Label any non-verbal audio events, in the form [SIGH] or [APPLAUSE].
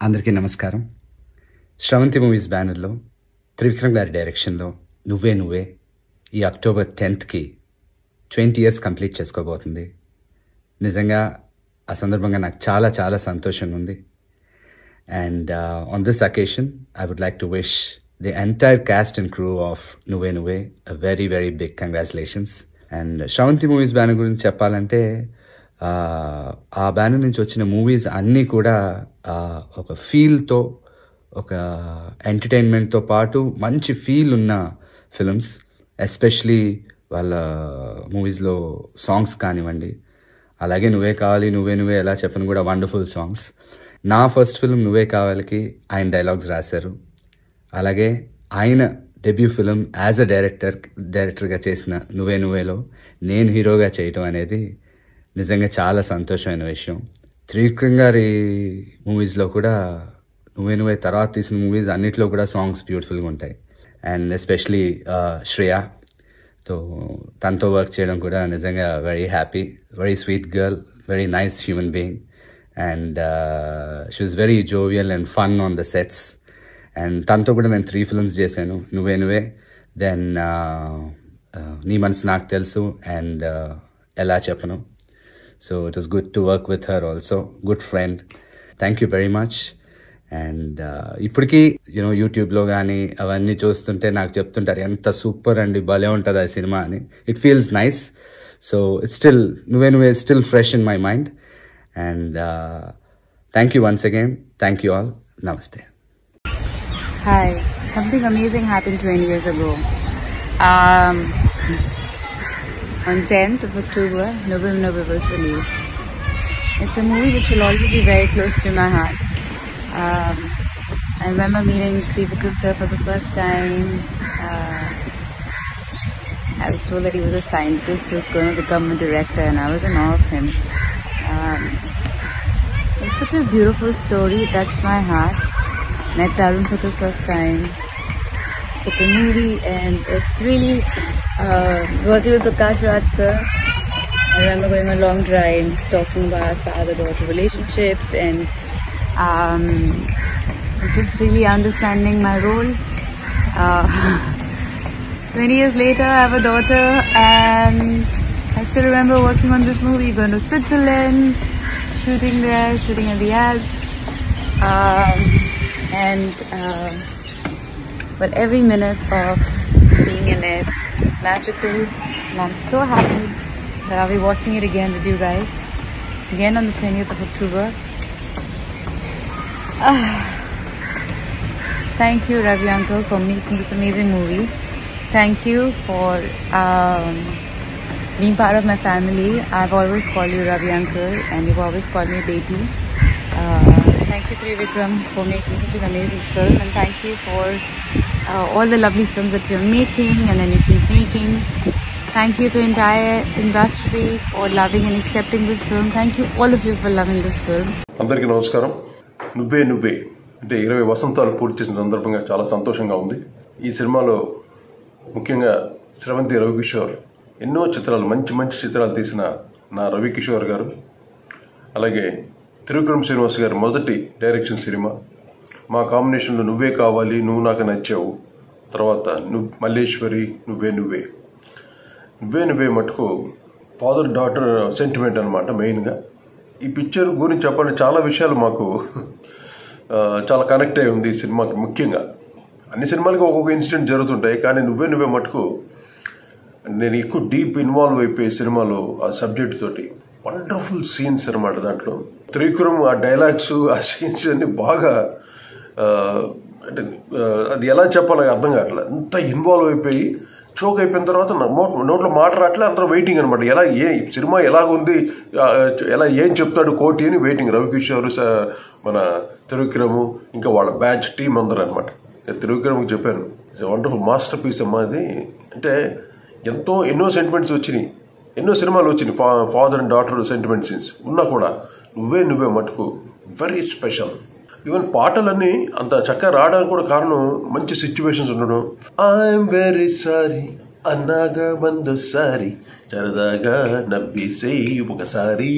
అందరికీ నమస్కారం. శ్రవంతి మూవీస్ బ్యానర్లో త్రివిక్రమ్ గారి డైరెక్షన్లో నువ్వే నువ్వే ఈ అక్టోబర్ టెన్త్కి ట్వంటీ ఇయర్స్ కంప్లీట్ చేసుకోబోతుంది. నిజంగా ఆ సందర్భంగా నాకు చాలా చాలా సంతోషంగా ఉంది. And on this occasion I would like to wish the entire cast and crew of Nuvve Nuvve a very very big congratulations and Sravanthi movies banner గురించి చెప్పాలంటే ఆ, బ్యానర్ నుంచి వచ్చిన మూవీస్ అన్నీ కూడా ఒక ఫీల్తో ఒక ఎంటర్టైన్మెంట్తో పాటు మంచి ఫీల్ ఉన్న ఫిల్మ్స్ ఎస్పెషలీ వాళ్ళ మూవీస్లో సాంగ్స్ కానివ్వండి. అలాగే నువ్వే కావాలి నువ్వే నువ్వే ఎలా చెప్పను కూడా వండర్ఫుల్ సాంగ్స్ నా ఫస్ట్ ఫిల్మ్ నువ్వే కావాలికి ఆయన డైలాగ్స్ రాశారు. అలాగే ఆయన debut film as a director డైరెక్టర్గా చేసిన నువ్వే నువ్వేలో నేను హీరోగా చేయటం అనేది నిజంగా చాలా సంతోషమైన విషయం. త్రివిక్రమ్ గారి మూవీస్లో కూడా నువ్వే నువ్వే తర్వాత తీసిన మూవీస్ అన్నిట్లో కూడా సాంగ్స్ బ్యూటిఫుల్గా ఉంటాయి. And especially Shreya. తో తనతో వర్క్ చేయడం కూడా నిజంగా very happy very sweet girl very nice human being and she was very jovial and fun on the sets and తనతో కూడా నేను త్రీ ఫిల్మ్స్ చేశాను. నువ్వే నువ్వే. దెన్ నీ మనసు నాకు తెలుసు. అండ్ ఎలా చెప్పను? So it was good to work with her also good friend thank you very much and ఇప్పటికీ యూనో యూట్యూబ్లో కానీ అవన్నీ చూస్తుంటే నాకు చెప్తుంటారు ఎంత సూపర్ అండి భలే ఉంటుంది ఆ సినిమా అని. It feels nice so it still Nuvve Nuvve still fresh in my mind and thank you once again thank you all నమస్తే hi something amazing happy twenty years ago On 10th of October, Nobel Nobel was released. It's a movie which will always be very close to my heart. Um, I remember meeting Trivikram sir for the first time. Uh, I was told that he was a scientist who was going to become a director, and I was in awe of him. Um, such a beautiful story, it touched my heart. Met Tarun for the first time for the movie, and it's really uh, working with Prakash Raj sir. I remember going on a long drives, talking about father-daughter relationships, and um, just really understanding my role. Uh, [LAUGHS] 20 years later, I have a daughter, and I still remember working on this movie, going to Switzerland, shooting there, shooting at the Alps. Um, and uh, but every minute of being in it is magical, and I'm so happy that I'll be watching it again with you guys, again on the 20th of October. Thank you, Ravi Uncle, for making this amazing movie. Thank you for um, being part of my family. I've always called you Ravi Uncle, and you've always called me Beti. Uh, thank you, Trivikram, for making such an amazing film, and thank you for uh, all the lovely films that you're making and then you keep making. Thank you to entire industry for loving and accepting this film. Thank you, all of you, for loving this film. అందరికీ నమస్కారం నువ్వే నువ్వే అంటే ఇరవై వసంతాలు పూర్తి చేసిన సందర్భంగా చాలా సంతోషంగా ఉంది ఈ సినిమాలో ముఖ్యంగా శ్రవంతి రవికిషోర్ ఎన్నో చిత్రాలు మంచి మంచి చిత్రాలు తీసిన నా రవికిషోర్ గారు అలాగే త్రివిక్రమ్ శ్రీనివాస్ గారి మొదటి డైరెక్షన్ సినిమా మా కాంబినేషన్లో నువ్వే కావాలి నువ్వు నాకు నచ్చావు. తర్వాత నువ్వు మల్లేశ్వరి నువ్వే నువ్వే. నువ్వే నువ్వే మటుకు ఫాదర్ డాటర్ సెంటిమెంట్ అనమాట మెయిన్గా ఈ పిక్చర్ గురించి చెప్పండి చాలా విషయాలు మాకు చాలా కనెక్ట్ అయి ఉంది ఈ సినిమాకి ముఖ్యంగా. అన్ని సినిమాలకి ఒక్కొక్క ఇన్సిడెంట్ జరుగుతుంటాయి కానీ నువ్వే నువ్వే మటుకు నేను ఎక్కువ డీప్ ఇన్వాల్వ్ అయిపోయి సినిమాలో ఆ సబ్జెక్ట్ తోటి. వండర్ఫుల్ సీన్స్ అనమాట దాంట్లో. త్రివిక్రమ్ ఆ డైలాగ్స్ ఆ సీన్స్ అన్ని బాగా అంటే అది ఎలా చెప్పాలో అర్థం కావట్లేదు. అంత ఇన్వాల్వ్ అయిపోయి చోక్ అయిపోయిన తర్వాత నోట్లో మాట రావట్లే అందరూ వెయిటింగ్ అనమాట ఎలా ఏ సినిమా ఎలాగుంది ఎలా ఏం చెప్తాడు కోటి అని వెయిటింగ్ రవికిషోర్ మన త్రివిక్రము ఇంకా వాళ్ళ బ్యాచ్ టీం అందరూ అనమాట త్రివిక్రమ్కి చెప్పాను. వండర్ఫుల్ మాస్టర్ పీస్ అమ్మా అది. అంటే ఎంతో ఎన్నో సెంటిమెంట్స్ వచ్చినాయి. ఎన్నో సినిమాలు వచ్చినాయి. ఫా father and daughter sentiment scenes ఉన్నా కూడా నువ్వే నువ్వే మటుకు వెరీ స్పెషల్ ఈవెన్ పాటలన్నీ అంత చక్కగా రావడానికి కూడా కారణం మంచి సిచ్యువేషన్స్ ఉండడం. ఐఎమ్ వెరీ సారీ అన్నాగా వందోసారి సరదాగా నవ్వేసేయి ఒకసారి.